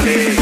Holy.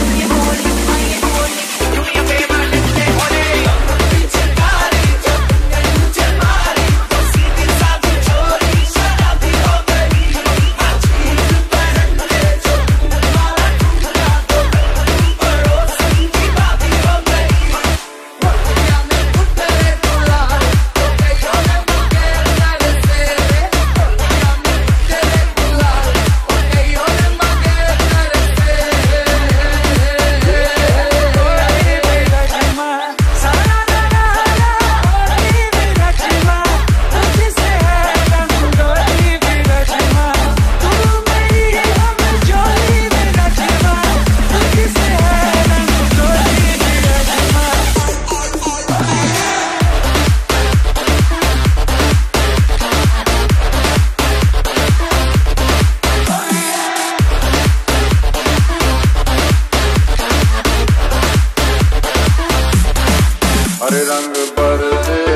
हरे रंग बरसे